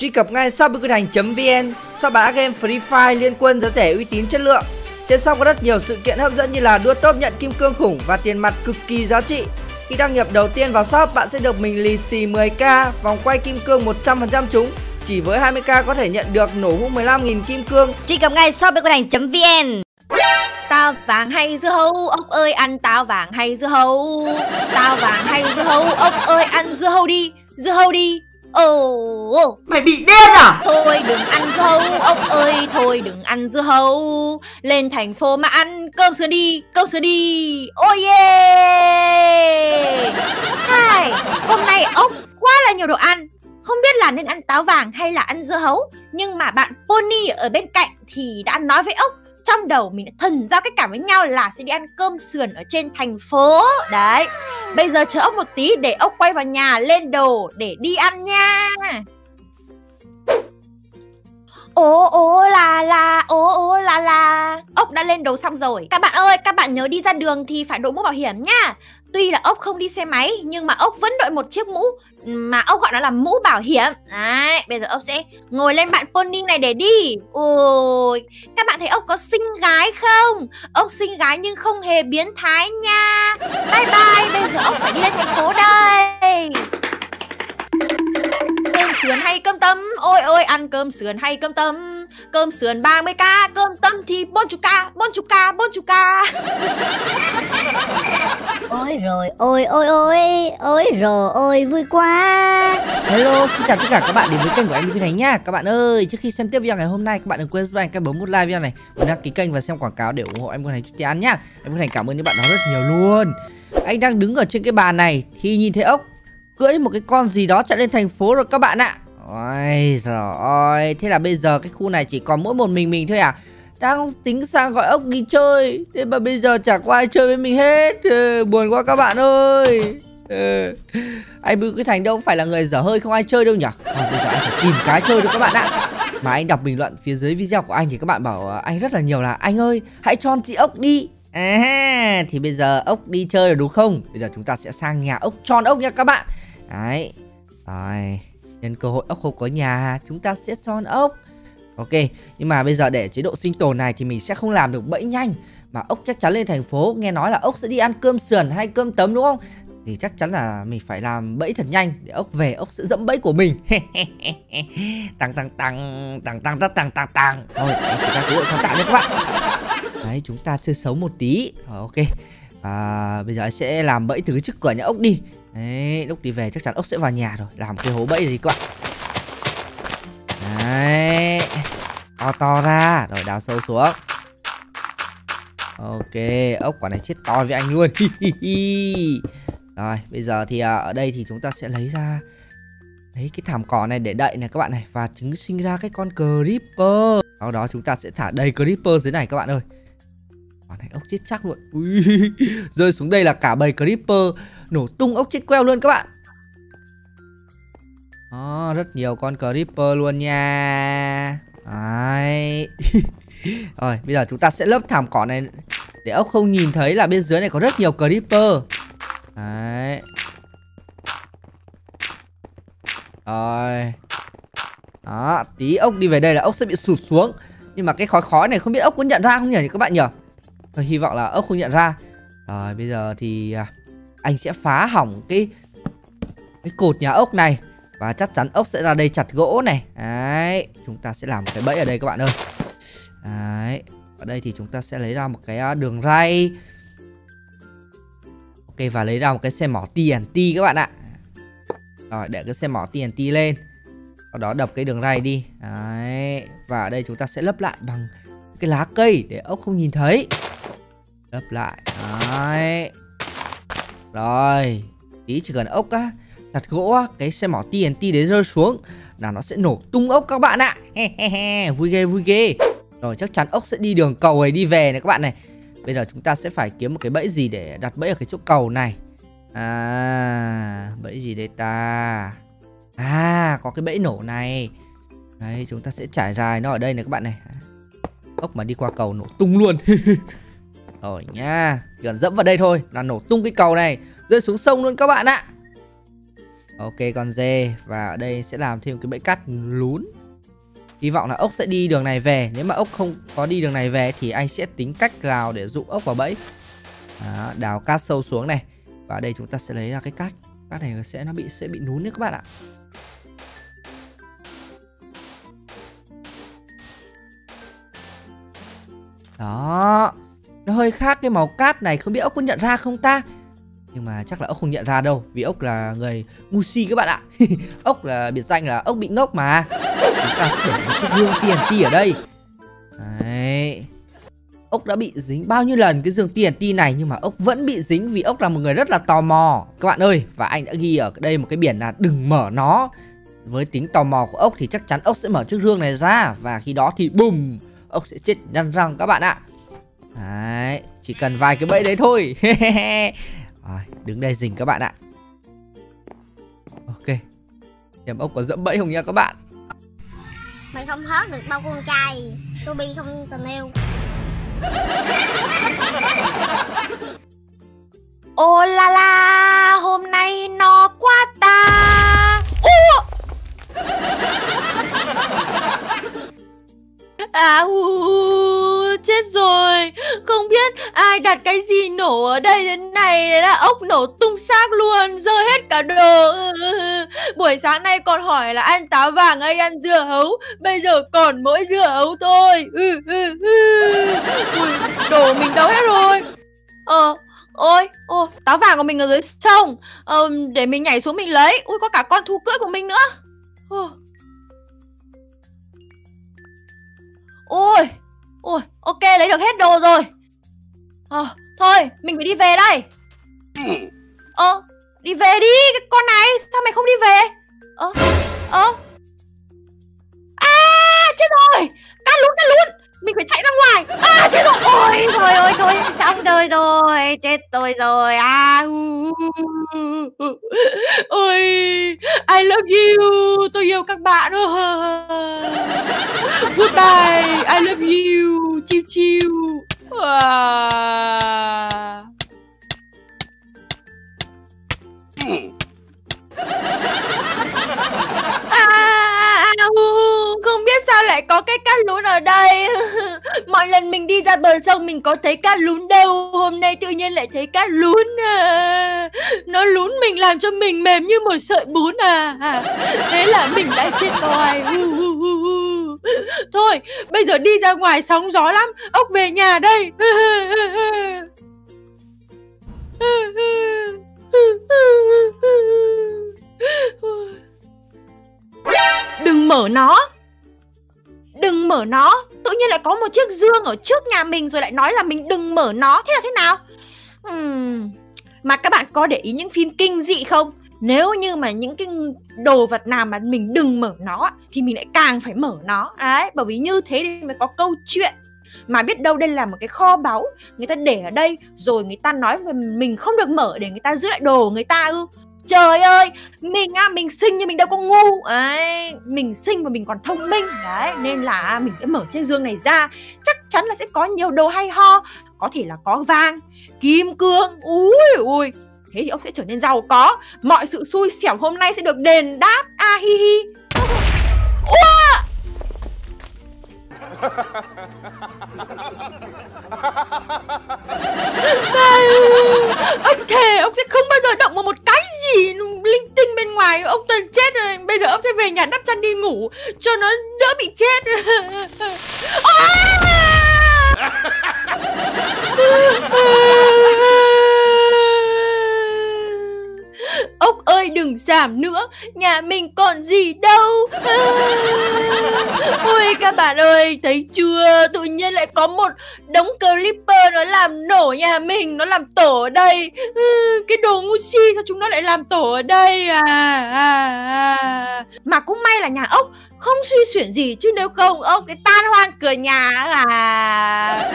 Truy cập ngay shopbưcưnhành.vn, shop bán game Free Fire liên quân giá rẻ uy tín chất lượng. Trên shop có rất nhiều sự kiện hấp dẫn như là đua top nhận kim cương khủng và tiền mặt cực kỳ giá trị. Khi đăng nhập đầu tiên vào shop, bạn sẽ được mình lì xì 10k, vòng quay kim cương 100% trúng. Chỉ với 20k có thể nhận được nổ hũ 15.000 kim cương. Truy cập ngay shopbưcưnhành.vn Tao vàng hay dưa hấu, ốc ơi ăn tao vàng hay dưa hấu Tao vàng hay dưa hấu, ốc ơi ăn dưa hấu đi, dưa hấu đi Ồ. Mày bị điên à? Thôi đừng ăn dưa hấu, ốc ơi thôi đừng ăn dưa hấu. Lên thành phố mà ăn cơm sườn đi, cơm sườn đi. Oh yeah. Hai, hôm nay ốc quá là nhiều đồ ăn. Không biết là nên ăn táo vàng hay là ăn dưa hấu Nhưng mà bạn Pony ở bên cạnh thì đã nói với ốc trong đầu mình đã thần giao cách cảm với nhau là sẽ đi ăn cơm sườn ở trên thành phố. Đấy. Bây giờ chờ ốc một tí để ốc quay vào nhà lên đồ để đi ăn nha. Ố ố là là ố ố là là Ốc đã lên đồ xong rồi. Các bạn ơi, các bạn nhớ đi ra đường thì phải đội mũ bảo hiểm nha. Tuy là ốc không đi xe máy, Nhưng mà ốc vẫn đội một chiếc mũ, Mà ốc gọi nó là mũ bảo hiểm. Đấy, bây giờ ốc sẽ ngồi lên bạn pony này để đi. Ôi, Các bạn thấy ốc có xinh gái không? Ốc xinh gái nhưng không hề biến thái nha. Bye bye, Bây giờ ốc phải đi lên thành phố đây. Cơm sườn hay cơm tấm? Ôi ôi, ăn cơm sườn hay cơm tấm? Cơm sườn 30k Cơm tấm thì 40k 40k 40k Ôi rồi ôi ôi ôi Ôi rồi ôi vui quá Hello, xin chào tất cả các bạn đến với kênh của anh Duy Thành nhá. Các bạn ơi, trước khi xem tiếp video ngày hôm nay, các bạn đừng quên giúp anh cái bấm một like video này, và đăng ký kênh và xem quảng cáo để ủng hộ em Duy Thành chút tiền nhá. Em Thành cảm ơn những bạn đó rất nhiều luôn. Anh đang đứng ở trên cái bàn này thì nhìn thấy ốc cưỡi một cái con gì đó chạy lên thành phố rồi các bạn ạ. Ôi rồi, thế là bây giờ cái khu này chỉ còn mỗi một mình mình thôi à? Đang tính sang gọi ốc đi chơi. Thế mà bây giờ chẳng có ai chơi với mình hết. Ừ, Buồn quá các bạn ơi. Ừ. Anh Bưu cái Thành đâu phải là người dở hơi không ai chơi đâu nhỉ? À, Bây giờ anh phải tìm cái chơi được các bạn ạ. Mà anh đọc bình luận phía dưới video của anh Thì các bạn bảo anh rất là nhiều là Anh ơi hãy cho chị ốc đi. À, thì bây giờ ốc đi chơi rồi đúng không? Bây giờ chúng ta sẽ sang nhà ốc tròn ốc nha các bạn. Đấy. Rồi. Nhân cơ hội ốc không có nhà Chúng ta sẽ tròn ốc. Ok, nhưng mà bây giờ để chế độ sinh tồn này thì mình sẽ không làm được bẫy nhanh. Mà ốc chắc chắn lên thành phố Nghe nói là ốc sẽ đi ăn cơm sườn hay cơm tấm đúng không? Thì chắc chắn là mình phải làm bẫy thật nhanh Để ốc về ốc sẽ dẫm bẫy của mình. Tăng tăng tăng Tăng tăng tăng tăng tăng tăng Thôi, chúng ta chế độ sáng tạo nha các bạn. Đấy, chúng ta chưa xấu một tí. Rồi, ok. À, Bây giờ anh sẽ làm bẫy từ cái trước cửa nhà ốc đi. Đấy, lúc đi về chắc chắn ốc sẽ vào nhà rồi. Làm cái hố bẫy gì các bạn. Đấy. To to ra. Rồi đào sâu xuống. Ok Ốc quả này chết to với anh luôn. Rồi bây giờ thì à, ở đây thì chúng ta sẽ lấy ra Lấy cái thảm cỏ này để đậy này các bạn này Và trứng sinh ra cái con creeper. Sau đó chúng ta sẽ thả đầy creeper dưới này các bạn ơi. Quả này ốc chết chắc luôn. Ui, Rơi xuống đây là cả bầy creeper Nổ tung ốc chết queo luôn các bạn đó, rất nhiều con creeper luôn nha. Đấy. Rồi, bây giờ chúng ta sẽ lấp thảm cỏ này. Để ốc không nhìn thấy là bên dưới này có rất nhiều creeper. Đấy. Rồi. Đó, tí ốc đi về đây là ốc sẽ bị sụt xuống. Nhưng mà cái khói khói này không biết ốc có nhận ra không nhỉ các bạn nhỉ? Tôi hy vọng là ốc không nhận ra. Rồi, bây giờ thì à, anh sẽ phá hỏng cái cái cột nhà ốc này và chắc chắn ốc sẽ ra đây chặt gỗ này. Đấy, Chúng ta sẽ làm một cái bẫy ở đây các bạn ơi. Đấy, Ở đây thì chúng ta sẽ lấy ra một cái à, đường ray. Ok, và lấy ra một cái xe mỏ TNT các bạn ạ. Rồi, để cái xe mỏ TNT lên. Sau đó đập cái đường ray đi. Đấy, Và ở đây chúng ta sẽ lấp lại bằng cái lá cây để ốc không nhìn thấy. Lấp lại. Đấy. Rồi Tí chỉ cần ốc á đặt gỗ cái xe mỏ TNT đấy rơi xuống là nó sẽ nổ tung ốc các bạn ạ. Vui ghê vui ghê. Rồi chắc chắn ốc sẽ đi đường cầu ấy đi về này các bạn này. Bây giờ chúng ta sẽ phải kiếm một cái bẫy gì để đặt bẫy ở cái chỗ cầu này? À bẫy gì đây ta? À có cái bẫy nổ này. Đấy, chúng ta sẽ trải dài nó ở đây này các bạn này. Ốc mà đi qua cầu nổ tung luôn. Rồi nha, chỉ cần dẫm vào đây thôi là nổ tung cái cầu này, rơi xuống sông luôn các bạn ạ. Ok con dê. Và ở đây sẽ làm thêm cái bẫy cắt lún. Hy vọng là ốc sẽ đi đường này về. Nếu mà ốc không có đi đường này về Thì anh sẽ tính cách nào để dụ ốc vào bẫy? Đó, Đào cát sâu xuống này. Và ở đây chúng ta sẽ lấy ra cái cát. Cát này sẽ nó bị sẽ bị lún đấy các bạn ạ. Đó. Nó hơi khác cái màu cát này. Không biết ốc có nhận ra không ta? Nhưng mà chắc là ốc không nhận ra đâu Vì ốc là người ngu si các bạn ạ. Ốc là biệt danh là ốc bị ngốc mà. Chúng ta sẽ để một chiếc gương tiền chi ở đây. Đấy. Ốc đã bị dính bao nhiêu lần cái giường ti này Nhưng mà ốc vẫn bị dính vì ốc là một người rất là tò mò. Các bạn ơi Và anh đã ghi ở đây một cái biển là đừng mở nó. Với tính tò mò của ốc thì chắc chắn ốc sẽ mở chiếc gương này ra Và khi đó thì bùm ốc sẽ chết nhăn răng các bạn ạ. Đấy, chỉ cần vài cái bẫy đấy thôi. Rồi, đứng đây rình các bạn ạ. Ok. Xem ốc có dẫm bẫy không nha các bạn? Mày không hớt được bao con trai. Tôi bi không tình yêu. Ô la la, này nổ tung xác luôn Rơi hết cả đồ. Buổi sáng nay còn hỏi là ăn táo vàng hay ăn dưa hấu? Bây giờ còn mỗi dưa hấu thôi. Ừ, ừ, ừ. Đồ mình đâu hết rồi. Ờ Ôi, ôi, táo vàng của mình ở dưới sông. Ờ, Để mình nhảy xuống mình lấy. Ui, có cả con thú cưỡi của mình nữa. Ôi, ôi, ok, lấy được hết đồ rồi. Ờ, thôi, mình phải đi về đây. Ờ, đi về đi, cái con này Sao mày không đi về? Ờ, ờ À, chết rồi. Cát lún, cát lún mình phải chạy ra ngoài. À chết rồi. Ôi thôi ơi thôi xong đời rồi. Chết tôi rồi. À ôi I love you. Tôi yêu các bạn. Goodbye. I love you. Chiêu chiêu à. À, à, à, à ừ, ừ, không biết sao lại có cái cát lún ở đây. Mọi lần mình đi ra bờ sông mình có thấy cát lún đâu. Hôm nay tự nhiên lại thấy cát lún à. Nó lún mình làm cho mình mềm như một sợi bún à Thế là mình đã chết rồi Thôi bây giờ đi ra ngoài sóng gió lắm. Ốc về nhà đây. Đừng mở nó. Đừng mở nó. Tự nhiên lại có một chiếc dương ở trước nhà mình Rồi lại nói là mình đừng mở nó. Thế là thế nào? Uhm. Mà các bạn có để ý những phim kinh dị không? Nếu như mà những cái đồ vật nào mà mình đừng mở nó Thì mình lại càng phải mở nó. Đấy, Bởi vì như thế thì mới có câu chuyện mà biết đâu đây là một cái kho báu người ta để ở đây rồi người ta nói về mình không được mở để người ta giữ lại đồ người ta ư. Trời ơi mình á mình sinh nhưng mình đâu có ngu. Ấy mình sinh và mình còn thông minh. Đấy nên là mình sẽ mở chiếc dương này ra. Chắc chắn là sẽ có nhiều đồ hay ho. Có thể là có vàng kim cương. Ui ui thế thì ông sẽ trở nên giàu có. Mọi sự xui xẻo hôm nay sẽ được đền đáp. A à, hi. Hi Ua! ông thề, ông sẽ không bao giờ động vào một cái gì linh tinh bên ngoài ông toàn chết rồi bây giờ ông sẽ về nhà đắp chăn đi ngủ cho nó đỡ bị chết Ôi giảm nữa. Nhà mình còn gì đâu. Ôi các bạn ơi Thấy chưa? Tự nhiên lại có một đống clipper Nó làm nổ nhà mình Nó làm tổ ở đây. Cái đồ ngu si Sao chúng nó lại làm tổ ở đây à, à, à. Mà cũng may là nhà ốc Không suy xuyển gì Chứ nếu không ốc cái tan hoang cửa nhà là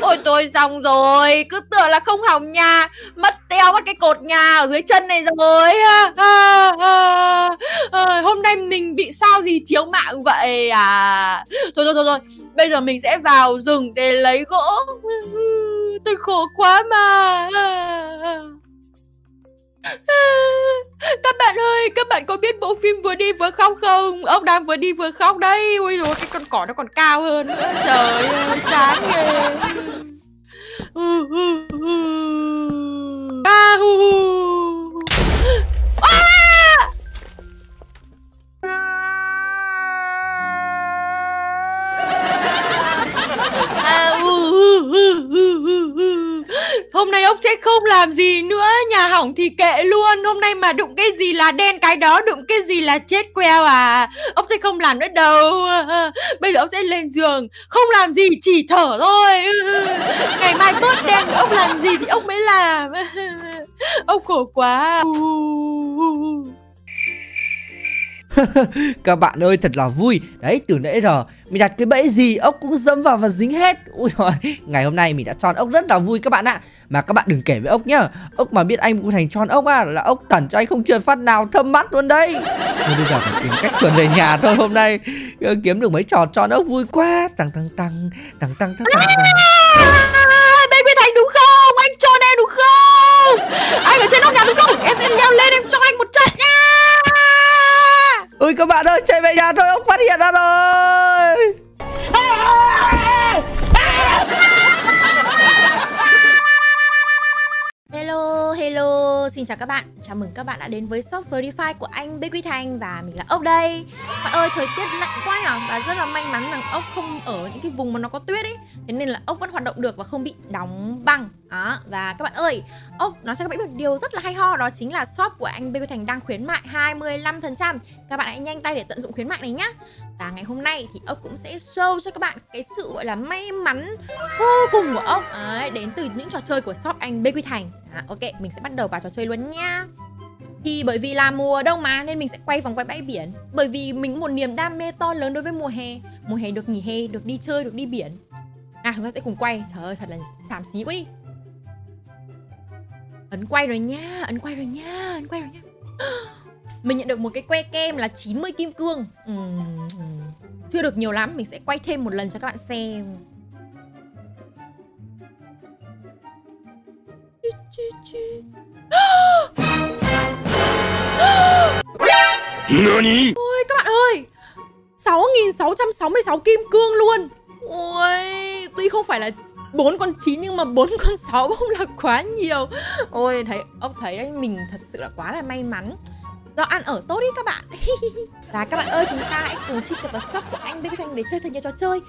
Ôi tôi xong rồi Cứ tưởng là không hỏng nhà Mất teo mất cái cột nhà ở dưới chân này rồi. À, à, à, à, Hôm nay mình bị sao gì chiếu mạng vậy à? Thôi thôi thôi thôi Bây giờ mình sẽ vào rừng để lấy gỗ. Tôi khổ quá mà. Các bạn ơi, các bạn có biết bộ phim vừa đi vừa khóc không? Ông đang vừa đi vừa khóc đấy. Ôi rồi cái con cỏ nó còn cao hơn nữa. Trời ơi, chán ghê. À, hu, hu. À! À, hu, hu, hu, hu, hu. Hôm nay ông sẽ không làm gì nữa, Nhà hỏng thì kệ luôn. Hôm nay mà đụng cái gì là đen cái đó, Đụng cái gì là chết queo à? Ông sẽ không làm nữa đâu. Bây giờ ông sẽ lên giường, Không làm gì, chỉ thở thôi. Ngày mai bớt đen ông làm gì thì ông mới làm. Ông khổ quá. Các bạn ơi, thật là vui. Đấy, từ nãy giờ, Mình đặt cái bẫy gì, ốc cũng dẫm vào và dính hết. Ui rồi Ngày hôm nay mình đã tròn ốc rất là vui các bạn ạ. Mà các bạn đừng kể với ốc nhá. Ốc mà biết anh cũng thành tròn ốc à Là ốc tẩn cho anh không trượt phát nào thâm mắt luôn đấy. Nhưng bây giờ phải tìm cách chuẩn về nhà thôi Hôm nay. Kiếm được mấy trò tròn ốc vui quá. Tăng tăng tăng Tăng tăng tăng tăng tăng. Dạ nhà tôi ông phát hiện ra rồi. Hello, hello, xin chào các bạn. Chào mừng các bạn đã đến với shop Verify của anh Bê Quy Thành Và mình là Ốc đây. Bạn ơi, thời tiết lạnh quá nhở? Và rất là may mắn rằng Ốc không ở những cái vùng mà nó có tuyết ấy. Thế nên là Ốc vẫn hoạt động được và không bị đóng băng. Đó. Và các bạn ơi, Ốc nói cho các bạn một điều rất là hay ho Đó chính là shop của anh Bê Quy Thành đang khuyến mại 25% Các bạn hãy nhanh tay để tận dụng khuyến mại này nhá. Và ngày hôm nay thì Ốc cũng sẽ show cho các bạn cái sự gọi là may mắn vô cùng của Ốc. Đấy, Đến từ những trò chơi của shop anh Bê Quy Thành. À, Ok, mình sẽ bắt đầu vào trò chơi luôn nha thì bởi vì là mùa đông mà nên mình sẽ quay vòng quay bãi biển. Bởi vì mình một niềm đam mê to lớn đối với mùa hè. Mùa hè được nghỉ hè, được đi chơi, được đi biển. À chúng ta sẽ cùng quay. Trời ơi thật là xàm xí quá đi. Ấn quay rồi nha, ấn quay rồi nha, ấn quay rồi nha. Mình nhận được một cái que kem là 90 kim cương. Ừm, Chưa được nhiều lắm, mình sẽ quay thêm một lần cho các bạn xem. NANI? Ôi, các bạn ơi 6.666 kim cương luôn. Ôi, Tuy không phải là bốn con 9 nhưng mà bốn con 6 cũng là quá nhiều. Ôi, thấy, ông thấy đấy mình thật sự là quá là may mắn. Do ăn ở tốt đi các bạn. Và các bạn ơi, chúng ta hãy cùng truy cập vào shop của anh bên Thanh để chơi thật nhiều trò chơi.